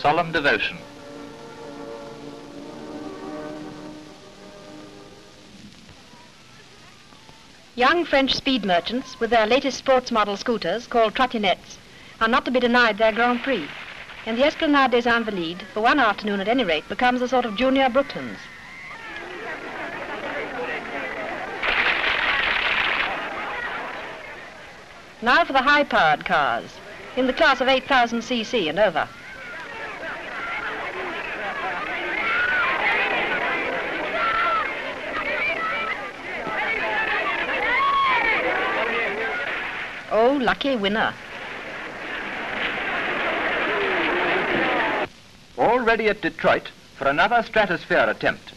solemn devotion. Young French speed merchants with their latest sports model scooters called trottinettes are not to be denied their Grand Prix. And the Esplanade des Invalides, for one afternoon at any rate, becomes a sort of junior Brooklands. Now for the high-powered cars, in the class of 8,000 cc and over. Oh, lucky winner. Already at Detroit for another stratosphere attempt.